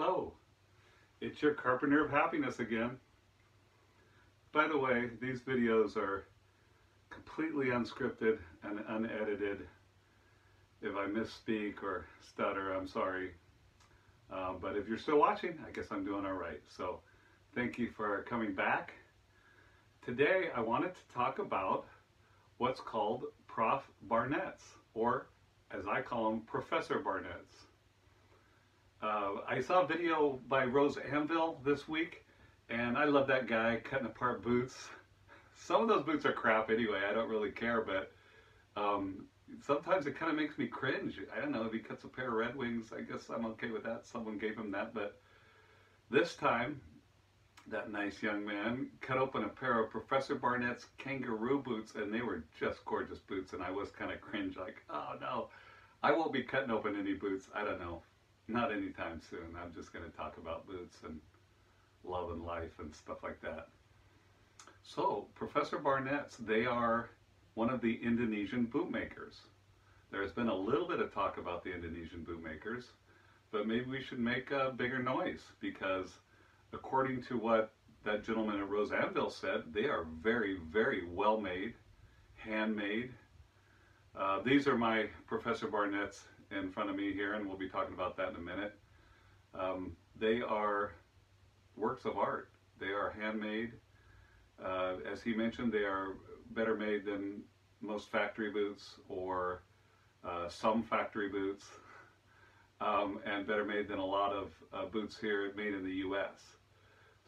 Hello, it's your Carpenter of Happiness again. By the way, these videos are completely unscripted and unedited. If I misspeak or stutter, I'm sorry. Um, but if you're still watching, I guess I'm doing all right. So thank you for coming back. Today I wanted to talk about what's called Prof Barnett's, or as I call them, Professor Barnett's. Uh, I saw a video by Rose Anvil this week, and I love that guy cutting apart boots. Some of those boots are crap anyway, I don't really care, but um, sometimes it kind of makes me cringe. I don't know, if he cuts a pair of Red Wings, I guess I'm okay with that. Someone gave him that, but this time, that nice young man cut open a pair of Professor Barnett's kangaroo boots, and they were just gorgeous boots, and I was kind of cringe, like, oh no, I won't be cutting open any boots. I don't know. Not anytime soon. I'm just going to talk about boots and love and life and stuff like that. So, Professor Barnett's, they are one of the Indonesian bootmakers. There's been a little bit of talk about the Indonesian bootmakers, but maybe we should make a bigger noise because according to what that gentleman at Rose Anvil said, they are very, very well made, handmade. Uh, these are my Professor Barnett's in front of me here, and we'll be talking about that in a minute. Um, they are works of art. They are handmade. Uh, as he mentioned, they are better made than most factory boots or uh, some factory boots, um, and better made than a lot of uh, boots here made in the U.S.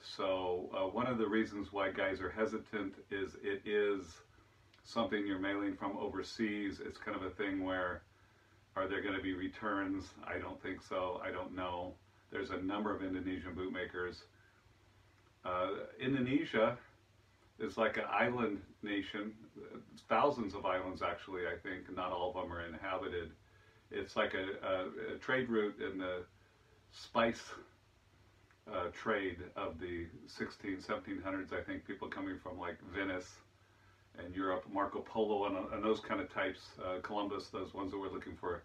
So uh, one of the reasons why guys are hesitant is it is something you're mailing from overseas. It's kind of a thing where are there going to be returns? I don't think so. I don't know. There's a number of Indonesian bootmakers. Uh, Indonesia is like an island nation, thousands of islands actually, I think. Not all of them are inhabited. It's like a, a, a trade route in the spice uh, trade of the 16, 1700s, I think, people coming from like Venice and Europe, Marco Polo and, and those kind of types, uh, Columbus, those ones that were looking for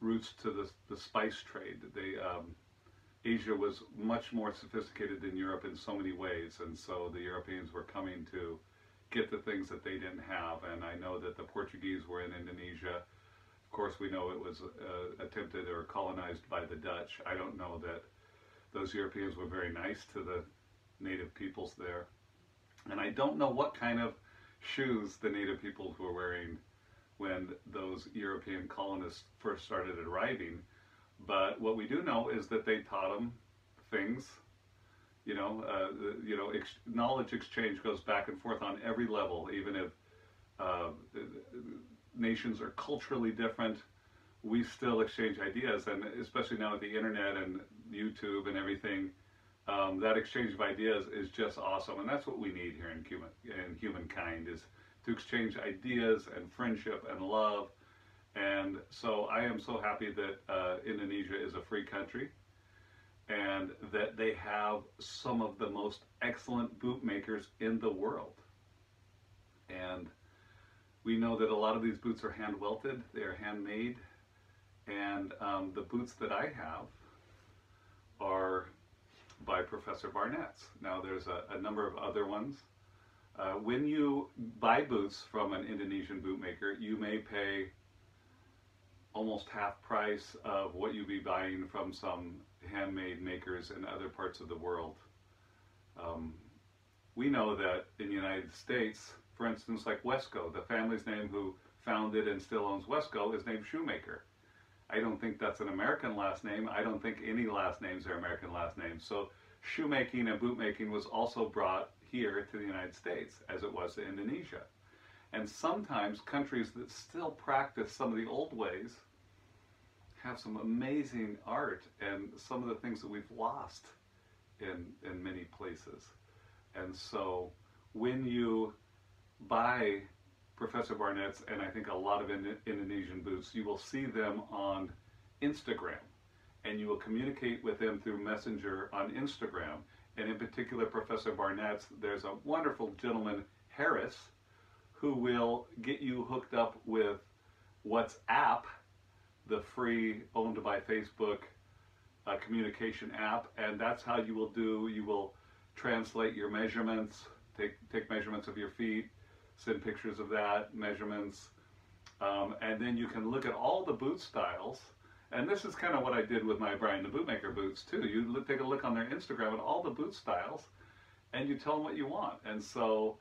routes to the, the spice trade. They, um, Asia was much more sophisticated than Europe in so many ways, and so the Europeans were coming to get the things that they didn't have. And I know that the Portuguese were in Indonesia. Of course, we know it was uh, attempted or colonized by the Dutch. I don't know that those Europeans were very nice to the native peoples there. And I don't know what kind of shoes the native peoples were wearing when those European colonists first started arriving. But what we do know is that they taught them things. You know, uh, you know, ex- knowledge exchange goes back and forth on every level, even if uh, nations are culturally different. We still exchange ideas, and especially now with the internet and YouTube and everything, um, that exchange of ideas is just awesome, and that's what we need here in human in humankind is to exchange ideas and friendship and love. And so I am so happy that uh, Indonesia is a free country and that they have some of the most excellent boot makers in the world. And we know that a lot of these boots are hand welted, they are handmade, and um, the boots that I have are by Professor Barnett's. Now there's a, a number of other ones. Uh, when you buy boots from an Indonesian bootmaker, you may pay almost half price of what you'd be buying from some handmade makers in other parts of the world. Um, we know that in the United States, for instance, like Wesco, the family's name who founded and still owns Wesco is named Shoemaker. I don't think that's an American last name. I don't think any last names are American last names. So shoemaking and bootmaking was also brought here to the United States as it was to Indonesia. And sometimes countries that still practice some of the old ways have some amazing art and some of the things that we've lost in, in many places. And so when you buy Professor Barnett's and I think a lot of Indonesian booths, you will see them on Instagram and you will communicate with them through Messenger on Instagram. And in particular, Professor Barnett's, there's a wonderful gentleman, Harris, who will get you hooked up with WhatsApp, the free owned by Facebook uh, communication app, and that's how you will do. You will translate your measurements, take take measurements of your feet, send pictures of that measurements, um, and then you can look at all the boot styles. And this is kind of what I did with my Brian the Bootmaker boots too. You look, take a look on their Instagram at all the boot styles, and you tell them what you want. And so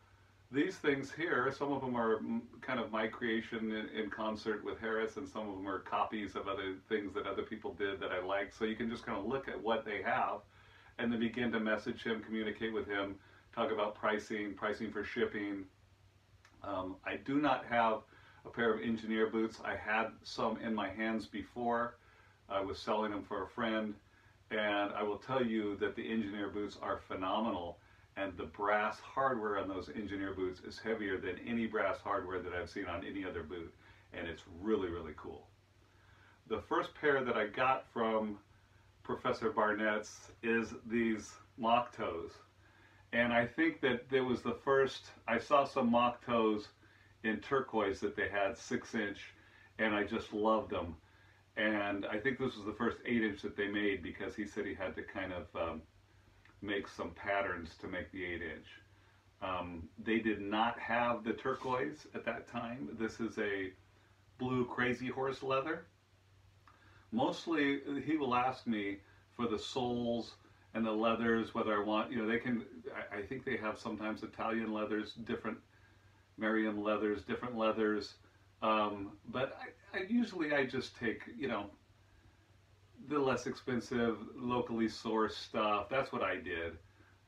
these things here, some of them are kind of my creation in, in, concert with Harris, and some of them are copies of other things that other people did that I like. So you can just kind of look at what they have and then begin to message him, communicate with him, talk about pricing, pricing for shipping. Um, I do not have a pair of engineer boots. I had some in my hands before. I was selling them for a friend, and I will tell you that the engineer boots are phenomenal and the brass hardware on those engineer boots is heavier than any brass hardware that I've seen on any other boot and it's really really cool. The first pair that I got from Professor Barnett's is these mock toes and I think that there was the first I saw some mock toes in turquoise that they had six inch and I just loved them and I think this was the first eight inch that they made because he said he had to kind of um, make some patterns to make the 8 inch. Um, they did not have the turquoise at that time. This is a blue crazy horse leather. Mostly he will ask me for the soles and the leathers, whether I want, you know, they can, I, think they have sometimes Italian leathers, different Merriam leathers, different leathers. Um, but I, I, usually I just take, you know, the less expensive, locally sourced stuff. That's what I did.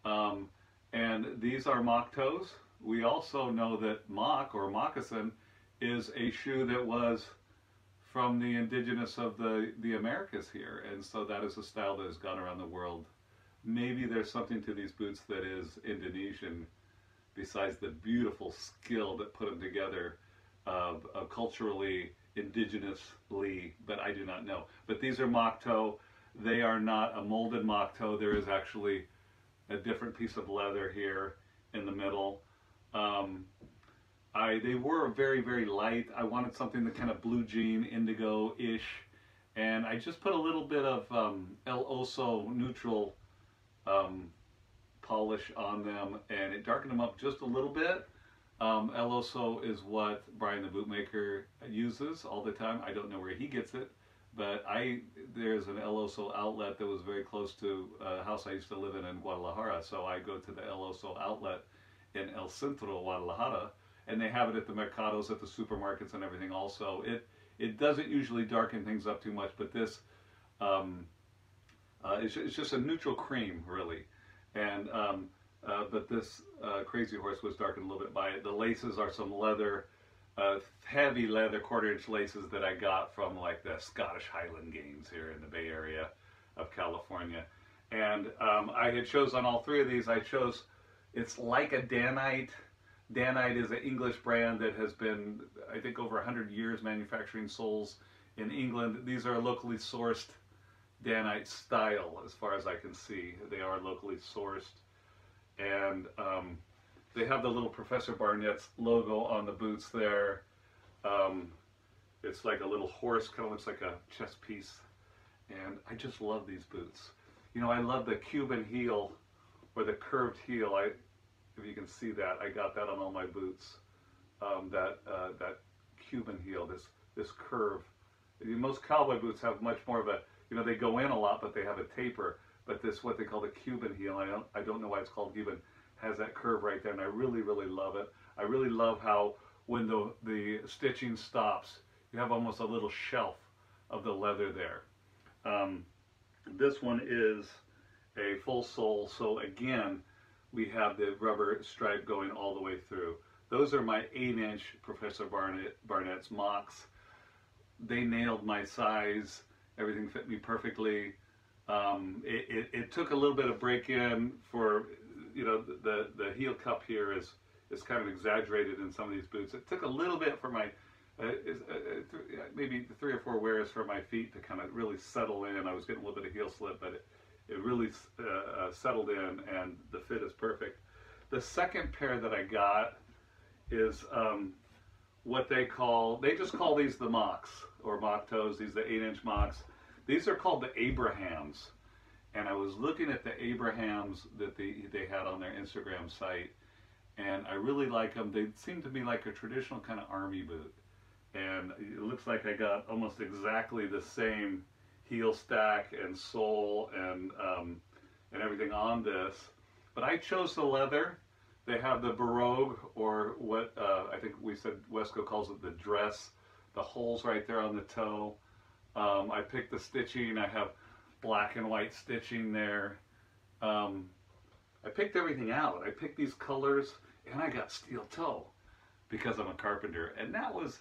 Um, and these are mock toes. We also know that mock or moccasin is a shoe that was from the indigenous of the, the Americas here. And so that is a style that has gone around the world. Maybe there's something to these boots that is Indonesian besides the beautiful skill that put them together of, culturally indigenously, but I do not know. But these are mock toe. They are not a molded mock toe. There is actually a different piece of leather here in the middle. Um, I, they were very, very light. I wanted something that kind of blue jean, indigo-ish. And I just put a little bit of um, El Oso neutral um, polish on them and it darkened them up just a little bit. Um, El Oso is what Brian the Bootmaker uses all the time. I don't know where he gets it, but I there's an El Oso outlet that was very close to a house I used to live in in Guadalajara. So I go to the El Oso outlet in El Centro, Guadalajara, and they have it at the mercados, at the supermarkets, and everything. Also, it it doesn't usually darken things up too much, but this um, uh, it's, it's, just a neutral cream, really, and um, uh, but this uh, Crazy Horse was darkened a little bit by it. The laces are some leather, uh, heavy leather quarter inch laces that I got from like the Scottish Highland Games here in the Bay Area of California. And um, I had chose on all three of these, I chose, it's like a Dainite. Dainite is an English brand that has been, I think, over 100 years manufacturing soles in England. These are locally sourced Dainite style, as far as I can see. They are locally sourced and um, they have the little Professor Barnett's logo on the boots there. Um, it's like a little horse, kind of looks like a chess piece. And I just love these boots. You know, I love the Cuban heel or the curved heel. I, if you can see that, I got that on all my boots. Um, that uh, that Cuban heel, this this curve. Most cowboy boots have much more of a, you know, they go in a lot, but they have a taper but this what they call the Cuban heel. I don't I don't know why it's called Cuban. Has that curve right there, and I really really love it. I really love how when the the stitching stops, you have almost a little shelf of the leather there. Um, this one is a full sole, so again, we have the rubber stripe going all the way through. Those are my 8-inch Professor Barnett, Barnett's mocks. They nailed my size. Everything fit me perfectly. Um, it, it, it, took a little bit of break in for, you know, the, the heel cup here is, is kind of exaggerated in some of these boots. It took a little bit for my, uh, uh, th maybe three or four wears for my feet to kind of really settle in. I was getting a little bit of heel slip, but it, it really uh, uh, settled in and the fit is perfect. The second pair that I got is um, what they call, they just call these the mocks or mock toes, these are the eight inch mocks. These are called the Abrahams. And I was looking at the Abrahams that they, they had on their Instagram site, and I really like them. They seem to be like a traditional kind of army boot. And it looks like I got almost exactly the same heel stack and sole and um, and everything on this. But I chose the leather. They have the barogue, or what uh, I think we said Wesco calls it the dress. The holes right there on the toe. Um, I picked the stitching. I have black and white stitching there. Um, I picked everything out. I picked these colors, and I got steel toe because I'm a carpenter. And that was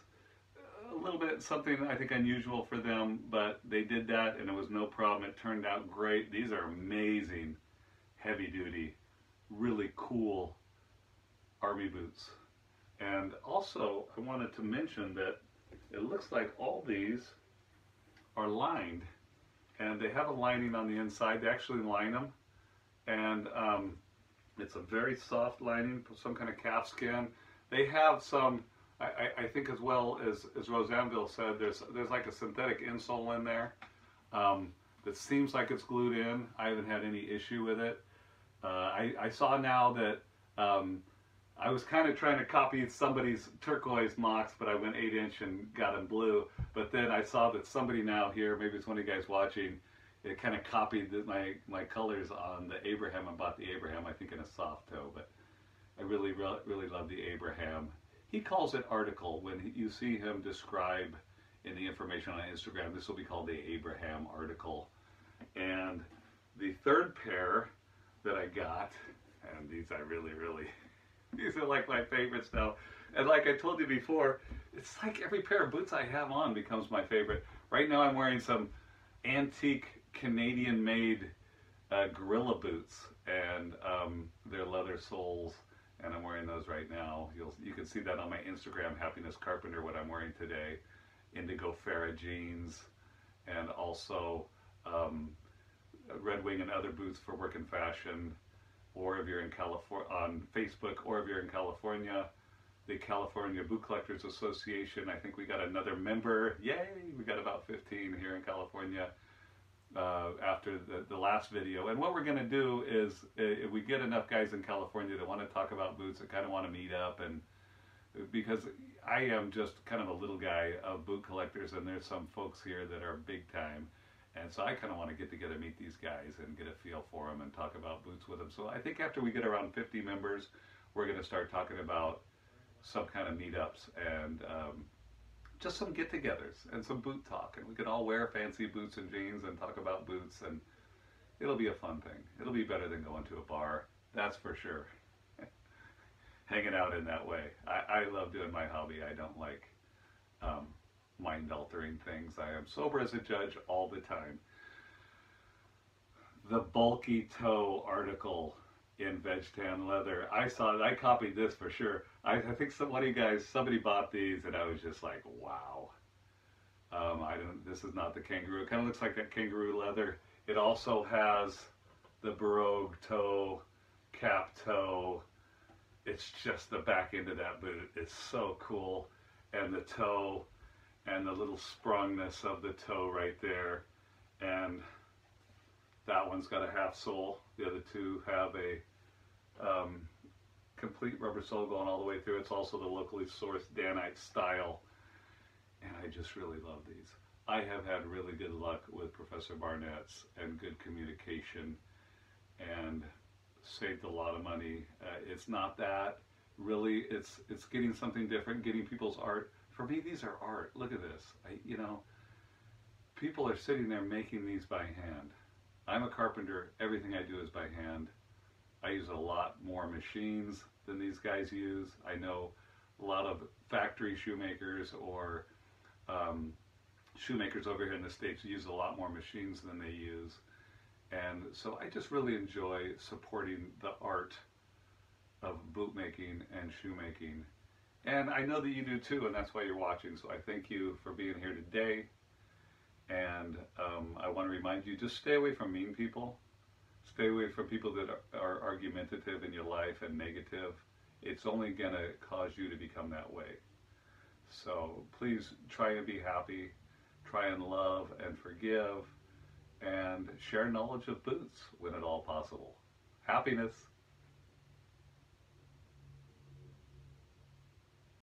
a little bit something I think unusual for them, but they did that, and it was no problem. It turned out great. These are amazing, heavy duty, really cool army boots. And also, I wanted to mention that it looks like all these are lined and they have a lining on the inside. They actually line them and um, it's a very soft lining, some kind of calf skin. They have some, I, I think as well as, as Rose Anvil said, there's, there's like a synthetic insole in there um, that seems like it's glued in. I haven't had any issue with it. Uh, I, I saw now that um, I was kind of trying to copy somebody's turquoise mocks, but I went 8 inch and got them blue. But then I saw that somebody now here, maybe it's one of you guys watching, it kind of copied the, my, my colors on the Abraham and bought the Abraham, I think in a soft toe. But I really, really, really love the Abraham. He calls it article. When he, you see him describe in the information on Instagram, this will be called the Abraham article. And the third pair that I got, and these I really, really These are like my favorites now. And like I told you before, it's like every pair of boots I have on becomes my favorite. Right now I'm wearing some antique Canadian made uh, gorilla boots and um, they're leather soles and I'm wearing those right now. You'll, you can see that on my Instagram, Happiness Carpenter, what I'm wearing today. Indigo Farah jeans and also um, Red Wing and other boots for work and fashion or if you're in California on Facebook, or if you're in California, the California Boot Collectors Association. I think we got another member. Yay! We got about 15 here in California uh, after the, the last video. And what we're going to do is, if we get enough guys in California that want to talk about boots, that kind of want to meet up, and because I am just kind of a little guy of boot collectors, and there's some folks here that are big time. And so I kind of want to get together, meet these guys, and get a feel for them and talk about boots with them. So I think after we get around 50 members, we're going to start talking about some kind of meetups and um, just some get-togethers and some boot talk. And we can all wear fancy boots and jeans and talk about boots, and it'll be a fun thing. It'll be better than going to a bar, that's for sure. Hanging out in that way. I, I love doing my hobby. I don't like um, mind-altering things. I am sober as a judge all the time. The bulky toe article in veg tan leather. I saw it. I copied this for sure. I, I think some, one of you guys, somebody bought these, and I was just like, wow. Um, I don't. This is not the kangaroo. It kind of looks like that kangaroo leather. It also has the barogue toe, cap toe. It's just the back end of that boot. It's so cool, and the toe and the little sprungness of the toe right there. And that one's got a half sole. The other two have a um, complete rubber sole going all the way through. It's also the locally sourced Dainite style. And I just really love these. I have had really good luck with Professor Barnett's and good communication and saved a lot of money. Uh, it's not that really, it's, it's getting something different, getting people's art for me, these are art. Look at this. I, you know, people are sitting there making these by hand. I'm a carpenter. Everything I do is by hand. I use a lot more machines than these guys use. I know a lot of factory shoemakers or um, shoemakers over here in the States use a lot more machines than they use. And so I just really enjoy supporting the art of bootmaking and shoemaking and I know that you do too, and that's why you're watching. So I thank you for being here today. And um, I want to remind you, just stay away from mean people. Stay away from people that are, are argumentative in your life and negative. It's only going to cause you to become that way. So please try and be happy. try and love and forgive and share knowledge of boots when at all possible. Happiness.